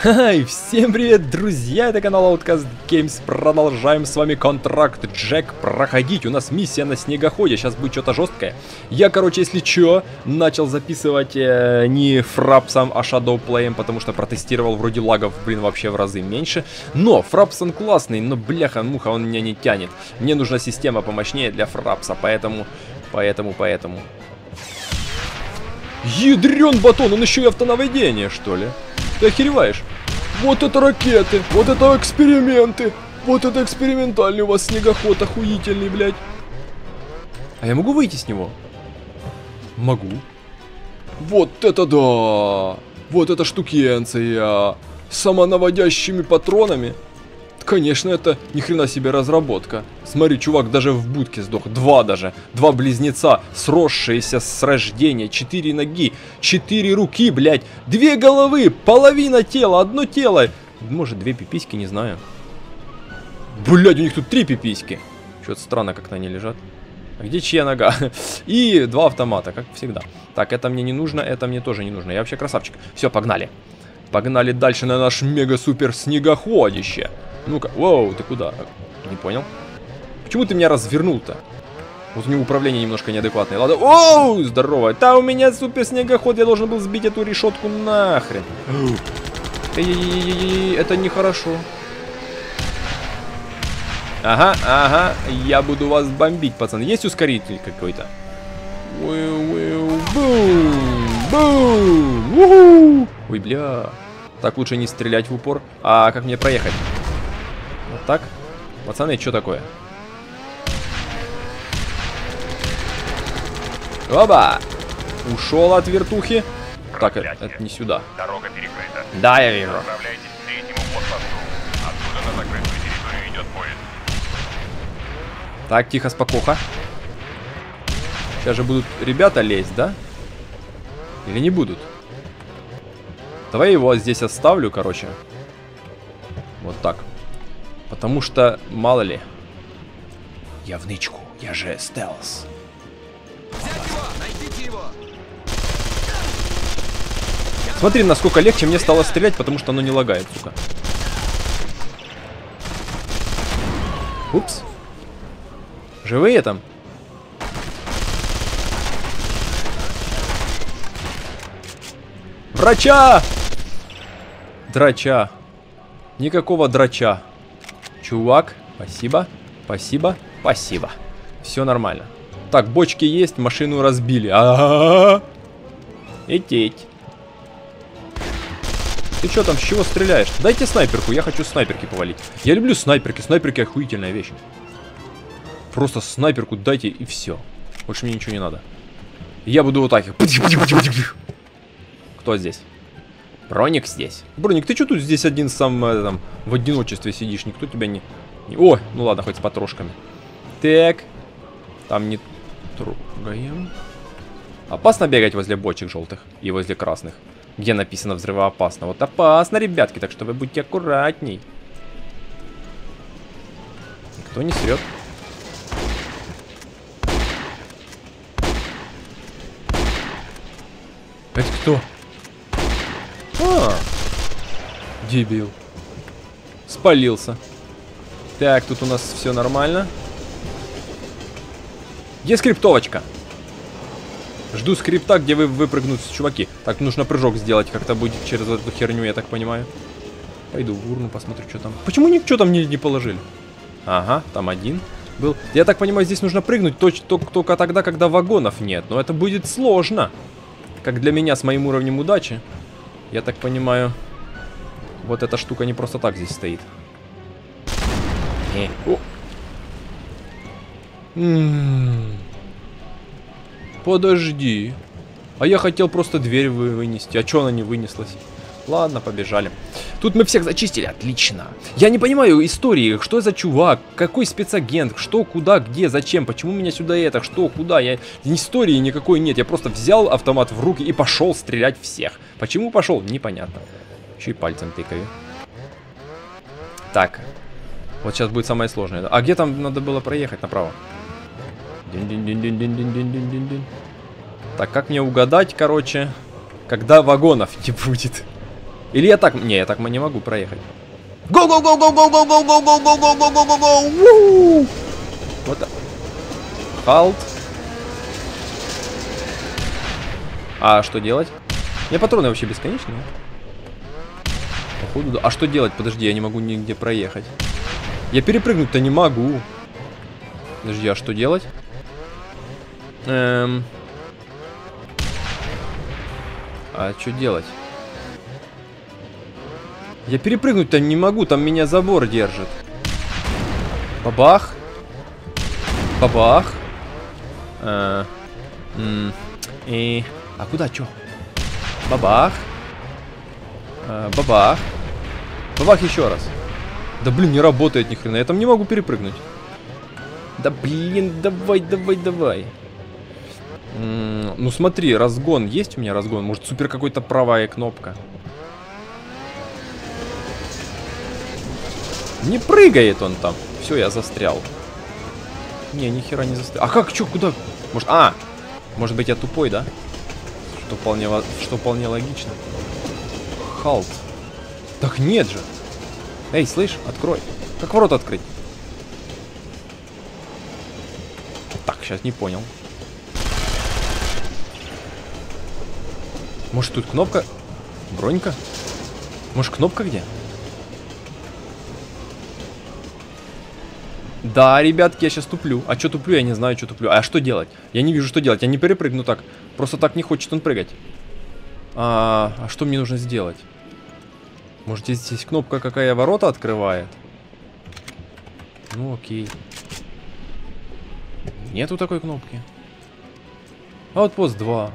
Хай, всем привет, друзья, это канал Outcast Games, продолжаем с вами контракт Джек проходить, у нас миссия на снегоходе, сейчас будет что-то жесткое. Я, короче, если чё, начал записывать э, не фрапсом, а Shadowplay, потому что протестировал, вроде лагов, блин, вообще в разы меньше. Но фрапсон классный, но бляха-муха, он меня не тянет. Мне нужна система помощнее для фрапса, поэтому, поэтому, поэтому... Ядрен батон, он еще и автонаведение, что ли? Ты охереваешь? Вот это ракеты, вот это эксперименты, вот это экспериментальный у вас снегоход охуительный, блядь. А я могу выйти с него? Могу. Вот это да! Вот эта штукенция! С самонаводящими патронами. Конечно, это ни хрена себе разработка. Смотри, чувак даже в будке сдох. Два даже. Два близнеца, сросшиеся с рождения. Четыре ноги, четыре руки, блядь. Две головы, половина тела, одно тело. Может, две пиписьки, не знаю. Блядь, у них тут три пиписьки. Что-то странно, как-то они лежат. А где чья нога? И два автомата, как всегда. Так, это мне не нужно, это мне тоже не нужно. Я вообще красавчик. Все, погнали. Погнали дальше на наш мега-супер снегоходище. Ну-ка, воу, ты куда? Не понял. Почему ты меня развернул-то? Вот у него управление немножко неадекватное. Ладно. Оу, здорово. Там у меня супер снегоход. Я должен был сбить эту решетку нахрен. Эй-эй-эй-эй, это нехорошо. Ага, ага. Я буду вас бомбить, пацан. Есть ускоритель какой-то? Ой, бля. Так лучше не стрелять в упор. А как мне проехать? Вот так. Пацаны, что такое? Оба! Ушел от вертухи. Так, это, это не сюда. Дорога перекрыта. Да, я вижу. Направляйтесь к третьему блокпосту. Отсюда на закрытую территорию идет поезд. Так, тихо, спокоха. Сейчас же будут ребята лезть, да? Или не будут? Давай его здесь оставлю, короче. Вот так. Потому что, мало ли. Я в нычку, я же стелс. Смотри, насколько легче мне стало стрелять, потому что оно не лагает, сука. Упс. Живые там? Врача! Драча. Никакого драча. Чувак, спасибо, спасибо, спасибо. Все нормально. Так, бочки есть, машину разбили. А -а -а -а. Этеть. Ты что там, с чего стреляешь? Дайте снайперку, я хочу снайперки повалить. Я люблю снайперки, снайперки охуительная вещь. Просто снайперку дайте и все. Больше мне ничего не надо. Я буду вот так. Кто здесь? Броник здесь. Броник, ты что тут здесь один сам э, там, в одиночестве сидишь? Никто тебя не... О, ну ладно, хоть с потрошками. Так. Там не трогаем. Опасно бегать возле бочек желтых и возле красных. Где написано взрывоопасно. Вот опасно, ребятки, так что вы будьте аккуратней. Никто не срет. Это кто? А, дебил. Спалился. Так, тут у нас все нормально. Где скриптовочка? Жду скрипта, где вы выпрыгнут чуваки. Так, нужно прыжок сделать как-то будет через эту херню, я так понимаю. Пойду в урну посмотрю, что там. Почему ничего там не, не положили? Ага, там один был. Я так понимаю, здесь нужно прыгнуть точ только тогда, когда вагонов нет. Но это будет сложно. Как для меня с моим уровнем удачи. Я так понимаю, вот эта штука не просто так здесь стоит. Э. О. Подожди. А я хотел просто дверь вы вынести. А что она не вынеслась? Ладно, побежали. Тут мы всех зачистили, отлично. Я не понимаю истории, что за чувак, какой спецагент, что, куда, где, зачем, почему меня сюда это, что, куда. Я истории никакой нет, я просто взял автомат в руки и пошел стрелять всех. Почему пошел, непонятно. Еще и пальцем тыкаю. Так, вот сейчас будет самое сложное. А где там надо было проехать направо? Так, как мне угадать, короче, когда вагонов не будет? Или я так... Не, я так не могу проехать. Go, go, go, go, go, go, go, go, go, go, go, go, go, go, go! Вот. Халт. А что делать? Меня патроны вообще бесконечные. Походу. А что делать? Подожди, я не могу нигде проехать. Я перепрыгнуть-то не могу. Подожди, а что делать? Эм... А что делать? Я перепрыгнуть-то не могу, там меня забор держит. Бабах. Бабах. А, и... А куда, чё? Бабах. А, бабах. Бабах еще раз. Да блин, не работает ни хрена. Я там не могу перепрыгнуть. Да блин, давай, давай, давай. М -м, ну смотри, разгон. Есть у меня разгон? Может супер какой-то правая кнопка? Не прыгает он там. Все, я застрял. Не, ни хера не застрял. А как, что, куда? Может, а, может быть я тупой, да? Что вполне, что вполне логично. Халт. Так нет же. Эй, слышь, открой. Как ворот открыть? Так, сейчас не понял. Может тут кнопка? Бронька? Может кнопка где? Да, ребятки, я сейчас туплю. А что туплю, я не знаю, что туплю. А что делать? Я не вижу, что делать. Я не перепрыгну так. Просто так не хочет он прыгать. А, а что мне нужно сделать? Может, здесь, кнопка какая ворота открывает? Ну, окей. Нету такой кнопки. А вот пост 2.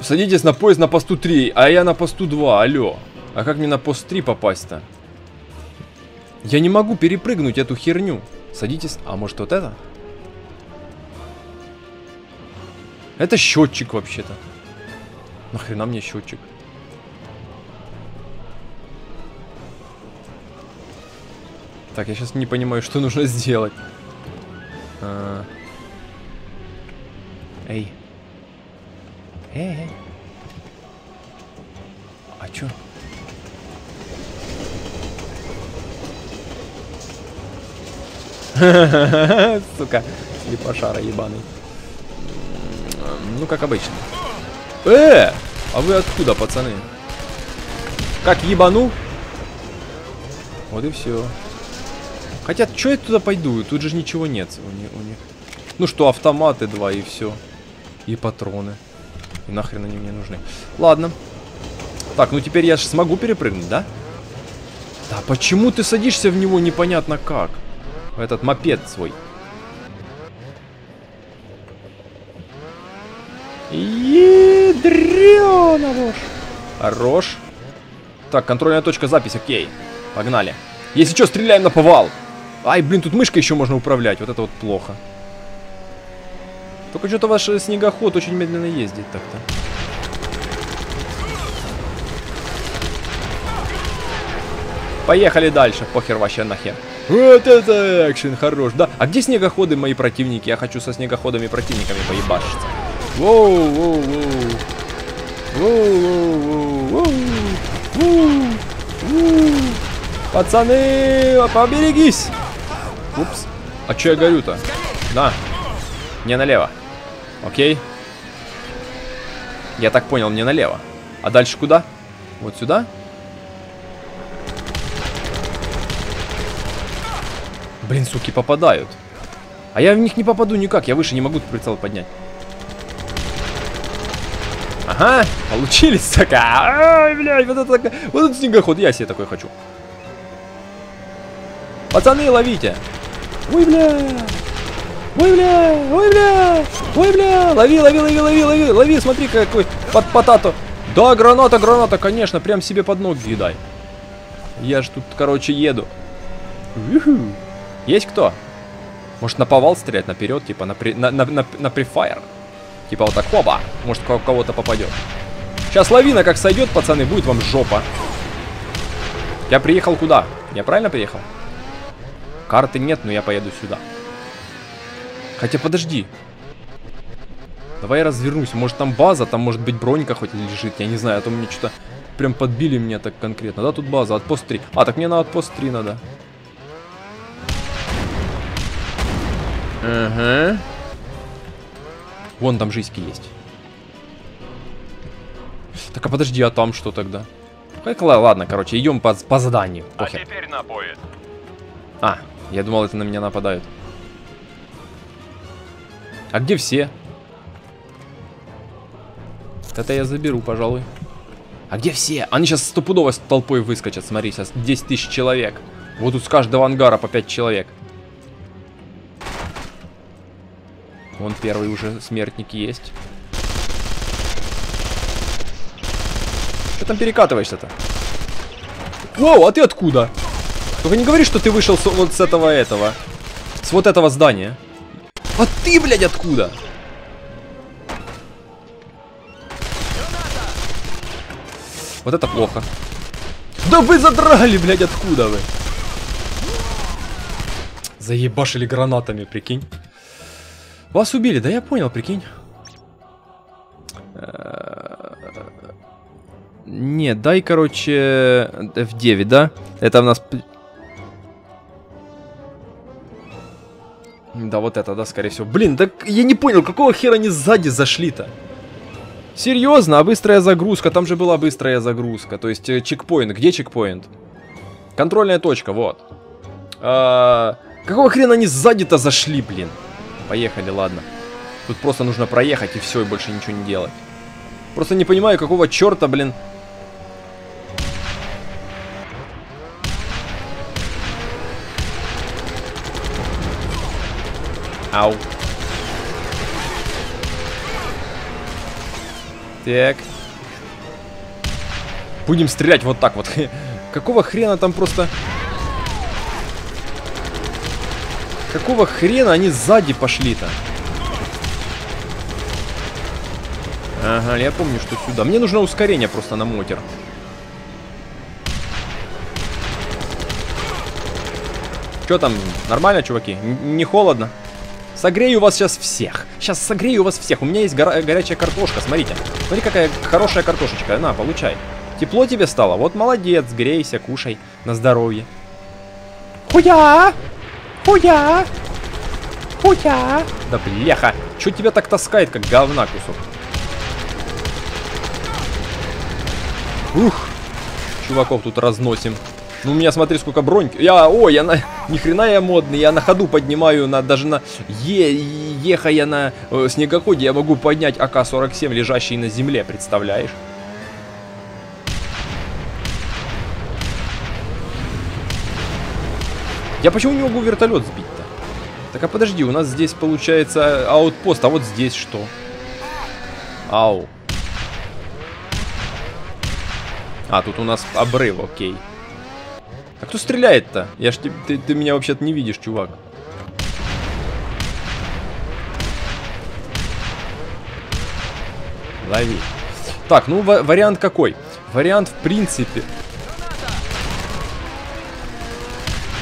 Садитесь на поезд на посту 3, а я на посту 2, алло. А как мне на пост 3 попасть-то? Я не могу перепрыгнуть эту херню. Садитесь... А может вот это? Это счетчик вообще-то. Нахрена мне счетчик? Так, я сейчас не понимаю, что нужно сделать. А... Эй. Эй. А чё? Сука, слепошара ебаный. Ну, как обычно. Э! А вы откуда, пацаны? Как ебану? Вот и все. Хотя, что я туда пойду? Тут же ничего нет у них. У них. Ну что, автоматы два и все. И патроны. И нахрен они мне нужны. Ладно. Так, ну теперь я же смогу перепрыгнуть, да? Да почему ты садишься в него непонятно как? В этот мопед свой. Ядрёна ложь. Хорош. Так, контрольная точка запись, окей. Погнали. Если что, стреляем на повал. Ай, блин, тут мышкой еще можно управлять. Вот это вот плохо. Только что-то ваш снегоход очень медленно ездит так-то. Поехали дальше, похер вообще нахер. Вот это экшен хорош, да? А где снегоходы мои противники? Я хочу со снегоходами противниками поебашиться. Воу, воу, воу. Воу, воу, воу, воу. Воу, Пацаны, поберегись. Упс. А что я горю-то? На. Не налево. Окей. Я так понял, мне налево. А дальше куда? Вот сюда? Блин, суки, попадают. А я в них не попаду никак, я выше не могу прицел поднять. Ага, получились, сука. Ай, блядь, вот это, вот этот снегоход, я себе такой хочу. Пацаны, ловите. Ой, бля. Ой, бля, ой, бля, ой, бля. Лови, лови, лови, лови, лови, лови, смотри, какой под потато. Да, граната, граната, конечно, прям себе под ноги дай. Я ж тут, короче, еду. Есть кто? Может на повал стрелять наперед, типа на, при, на, на, на, на префайр? Типа вот так, хоба, может кого-то попадет. Сейчас лавина как сойдет, пацаны, будет вам жопа. Я приехал куда? Я правильно приехал? Карты нет, но я поеду сюда. Хотя подожди. Давай я развернусь. Может там база, там может быть бронька хоть лежит. Я не знаю, а то мне что-то прям подбили меня так конкретно. Да, тут база, отпост 3. А, так мне на отпост 3 надо. Ага. Вон там жизньки есть. Так, а подожди, а там что тогда? Ла- ладно, короче, идем по, по заданию. А Похер. теперь на поезд. А, я думал, это на меня нападают. А где все? Это я заберу, пожалуй. А где все? Они сейчас стопудово с толпой выскочат. Смотри, сейчас 10 тысяч человек. Вот тут с каждого ангара по 5 человек. Вон первый уже смертник есть. Что там перекатываешься-то? Воу, а ты откуда? Только не говори, что ты вышел с, вот с этого этого. С вот этого здания. А ты, блядь, откуда? Вот это плохо. Да вы задрали, блядь, откуда вы? Заебашили гранатами, прикинь. Вас убили, да я понял, прикинь. Нет, дай, короче, F9, да? Это у нас... Да, вот это, да, скорее всего. Блин, так я не понял, какого хера они сзади зашли-то? Серьезно, а быстрая загрузка? Там же была быстрая загрузка. То есть э, чекпоинт. Где чекпоинт? Контрольная точка, вот. А, какого хрена они сзади-то зашли, блин? Поехали, ладно. Тут просто нужно проехать и все, и больше ничего не делать. Просто не понимаю, какого черта, блин. Ау. Так. Будем стрелять вот так вот. Какого хрена там просто... Какого хрена они сзади пошли-то? Ага, я помню, что сюда. Мне нужно ускорение просто на мотер. Что там, нормально, чуваки? Н- не холодно? Согрею вас сейчас всех. Сейчас согрею вас всех. У меня есть гора- горячая картошка, смотрите. Смотри, какая хорошая картошечка. На, получай. Тепло тебе стало? Вот молодец, грейся, кушай. На здоровье. Хуя! Хуя! Хуя! Да бляха! Чё тебя так таскает, как говна кусок? Ух! Чуваков тут разносим. Ну, у меня, смотри, сколько броньки. Я, ой, я на... Ни хрена я модный, я на ходу поднимаю, на, даже на... Е, ехая на э, снегоходе, я могу поднять АК-47, лежащий на земле, представляешь? Я почему не могу вертолет сбить-то? Так а подожди, у нас здесь получается аутпост, а вот здесь что? Ау. А, тут у нас обрыв, окей. А кто стреляет-то? Я ж те- ты, ты меня вообще-то не видишь, чувак. Лови. Так, ну ва- вариант какой? Вариант в принципе.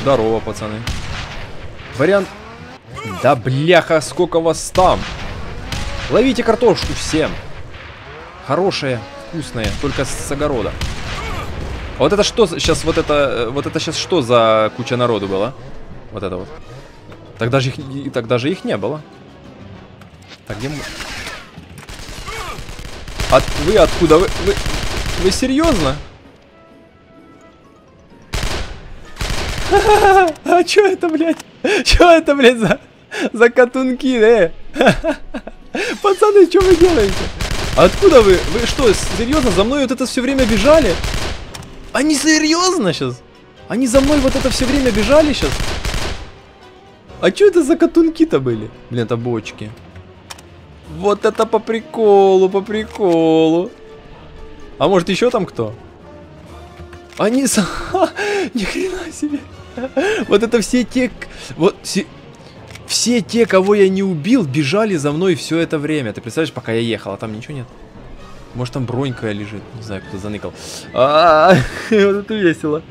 Здорово, пацаны. Вариант... Да бляха, сколько вас там? Ловите картошку всем. Хорошая, вкусная, только с, огорода. Вот это что сейчас, вот это, э, вот это сейчас что за куча народу было? Вот это вот. Тогда же их, тогда же их не было. Так, где мы? От, вы откуда? Вы, вы, вы серьезно? А чё это, блядь? Чё это, блядь, за, за катунки, э? Пацаны, что вы делаете? Откуда вы? Вы что, серьезно, за мной вот это все время бежали? Они серьезно сейчас? Они за мной вот это все время бежали сейчас? А что это за катунки-то были? Блин, это бочки. Вот это по приколу, по приколу. А может еще там кто? Они... Ни хрена себе. Вот это все те... Вот все... Все те, кого я не убил, бежали за мной все это время. Ты представляешь, пока я ехал, а там ничего нет? Может там бронька лежит, не знаю, кто заныкал. А, вот это весело.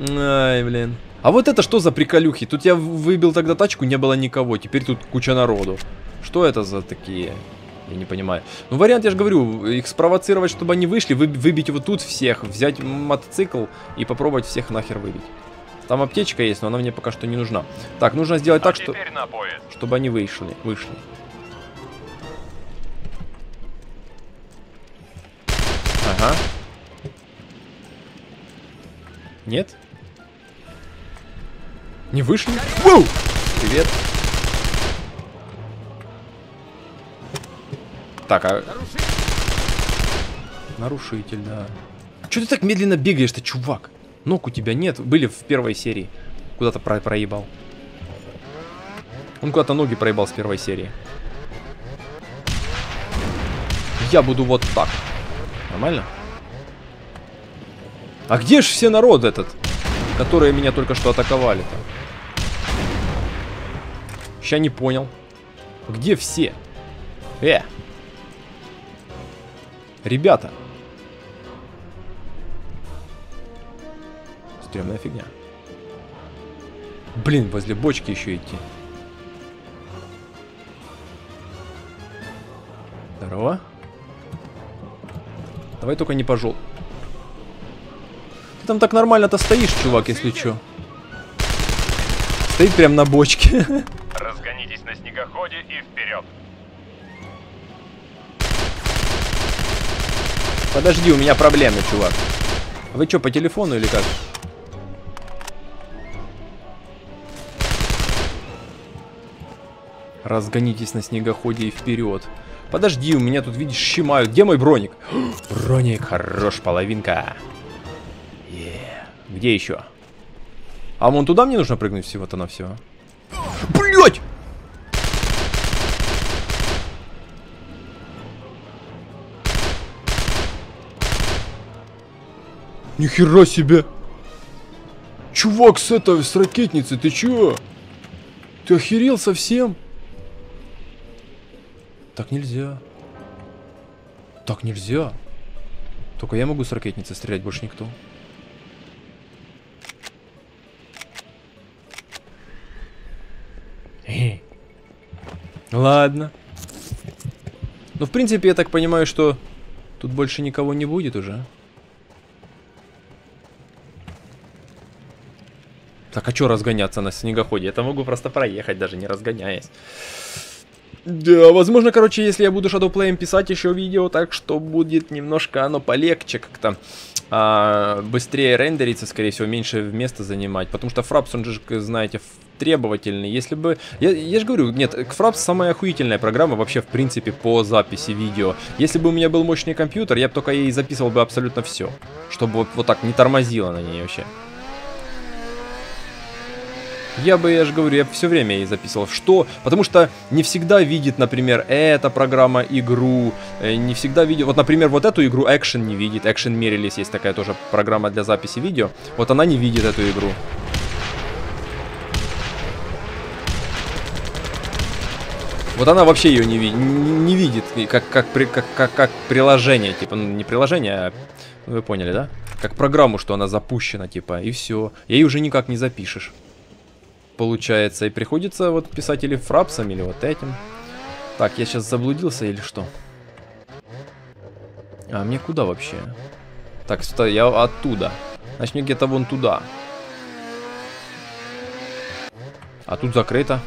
Ай, блин. А вот это что за приколюхи? Тут я выбил тогда тачку, не было никого. Теперь тут куча народу. Что это за такие? Я не понимаю. Ну, вариант, я же говорю, их спровоцировать, чтобы они вышли, вы, выбить вот тут всех, взять мотоцикл и попробовать всех нахер выбить. Там аптечка есть, но она мне пока что не нужна. Так, нужно сделать А так, что, чтобы они вышли. вышли. Ага. Нет? Не вышли? Воу! Привет. Так, а... Нарушитель, да. Че ты так медленно бегаешь-то, чувак? Ног у тебя нет. Были в первой серии. Куда-то про проебал. Он куда-то ноги проебал с первой серии. Я буду вот так. Нормально? А где ж все народ этот, которые меня только что атаковали-то? Ща не понял. Где все? Э! Ребята! Стремная фигня. Блин, возле бочки еще идти. Здорово. Давай только не пожел. Ты там так нормально-то стоишь, чувак, если чё. Стоит прям на бочке. Разгонитесь на снегоходе и вперед. Подожди, у меня проблемы, чувак. Вы чё, по телефону или как? Разгонитесь на снегоходе и вперед. Подожди, у меня тут, видишь, щемают. Где мой броник? броник, хорош, половинка. Е, Где еще? А вон туда мне нужно прыгнуть всего-то на все. Блять! Нихера себе! Чувак с этой, с ракетницы, ты чё? Ты охерел совсем? Так нельзя. Так нельзя. Только я могу с ракетницы стрелять, больше никто. Ладно. Ну, в принципе, я так понимаю, что тут больше никого не будет уже. Так, а что разгоняться на снегоходе? Это могу просто проехать, даже не разгоняясь. Да, возможно, короче, если я буду Shadowplay писать еще видео, так что будет немножко оно полегче как-то. а, быстрее рендериться, скорее всего, меньше места занимать. Потому что Fraps, он же, знаете, требовательный. Если бы... Я, я же говорю, нет, Fraps самая охуительная программа вообще, в принципе, по записи видео. Если бы у меня был мощный компьютер, я бы только ей записывал бы абсолютно все. Чтобы вот, вот так не тормозило на ней вообще. Я бы, я же говорю, я все время ей записывал. Что? Потому что не всегда видит, например, эта программа игру, э, не всегда видит... Вот, например, вот эту игру Action не видит. Action Mirrorless есть такая тоже программа для записи видео. Вот она не видит эту игру. Вот она вообще ее не, ви- не, видит, как, как, как, как, как приложение, типа, ну, не приложение, а, ну, вы поняли, да? Как программу, что она запущена, типа, и все. Ей уже никак не запишешь получается. И приходится вот писать или фрапсом, или вот этим. Так, я сейчас заблудился или что? А мне куда вообще? Так, стой, я оттуда. Значит, мне где-то вон туда. А тут закрыто.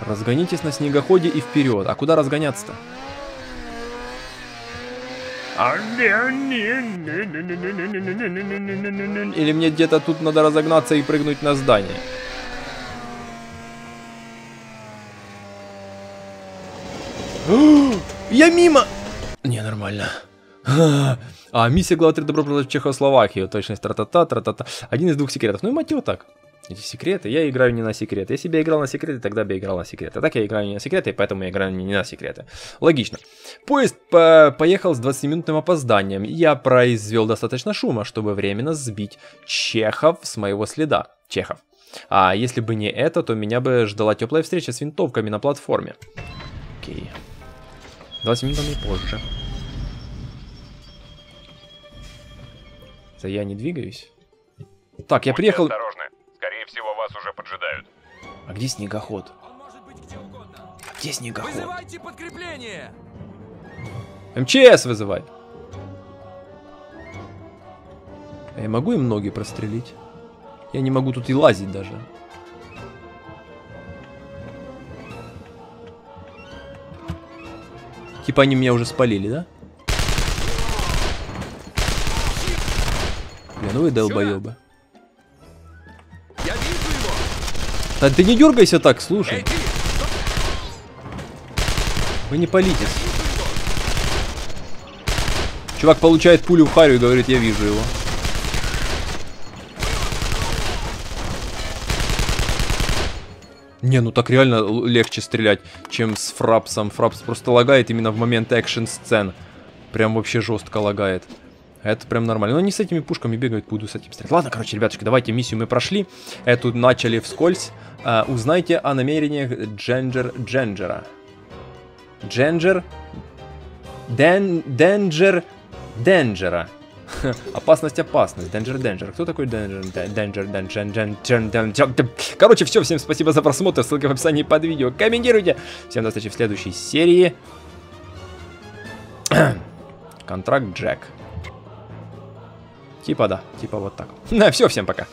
Разгонитесь на снегоходе и вперед. А куда разгоняться-то? Или мне где-то тут надо разогнаться и прыгнуть на здание? Я мимо! Не, нормально. А, миссия глава 3 добро пожаловать в Чехословакию. Точность тра-та-та, тра-та-та. Один из двух секретов. Ну и мать его так. Эти секреты, я играю не на секреты. Если бы я играл на секреты, тогда бы я играл на секреты. А так я играю не на секреты, поэтому я играю не на секреты. Логично. Поезд по поехал с 20-минутным опозданием. Я произвел достаточно шума, чтобы временно сбить Чехов с моего следа. Чехов. А если бы не это, то меня бы ждала теплая встреча с винтовками на платформе. Окей. 20 минутами позже. Это я не двигаюсь? Так, я приехал... Скорее всего, вас уже поджидают. А где снегоход? Где снегоход? Вызывайте подкрепление! МЧС вызывай. А я могу им ноги прострелить? Я не могу тут и лазить даже. Типа они меня уже спалили, да? Бля, ну вы долбоебы. Да ты не дергайся так, слушай. Вы не палитесь. Чувак получает пулю в харю и говорит, я вижу его. Не, ну так реально легче стрелять, чем с фрапсом. Фрапс просто лагает именно в момент экшн-сцен. Прям вообще жестко лагает. Это прям нормально. Но они с этими пушками бегают, буду с этим стрелять. Ладно, короче, ребятушки, давайте миссию мы прошли. Эту начали вскользь. А, узнайте о намерениях Дженджер Дженджера. Дженджер... Ден... Денджер... Денджера. Опасность, опасность. Денджер, Денджер. Кто такой Денджер? Денджер, Денджер, Денджер, Денджер. Короче, все, всем спасибо за просмотр. Ссылка в описании под видео. Комментируйте. Всем до встречи в следующей серии. Контракт Джек. Типа да, типа вот так. На, все, всем пока.